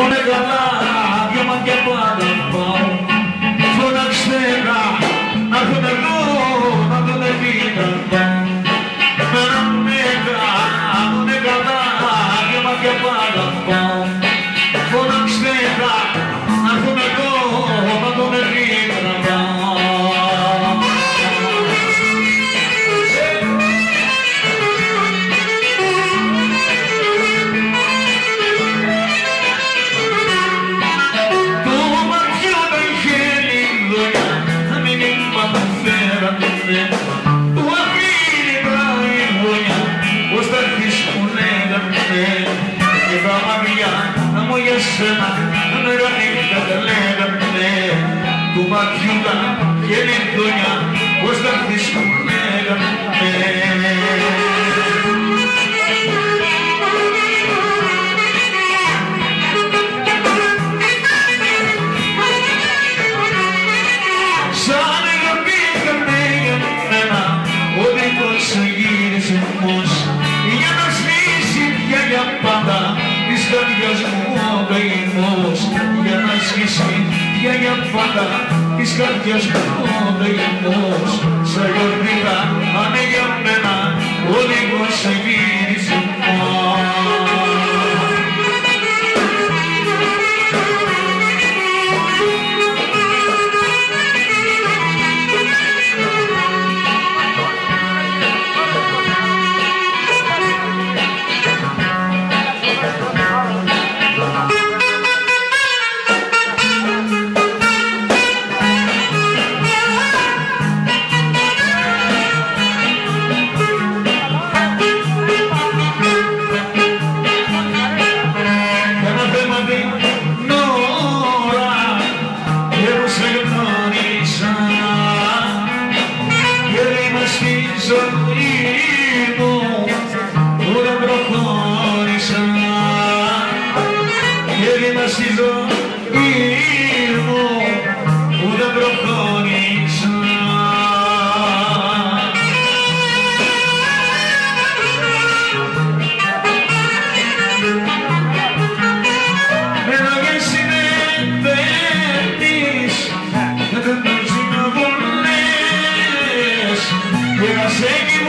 Come on, come on. μάτια να μου για σένα νερά νύχτα τα λέγανε του ματιού τα γέννητα σκίσει πια για πάντα της καρδιάς μου ο τελικός σε γορνικά singing.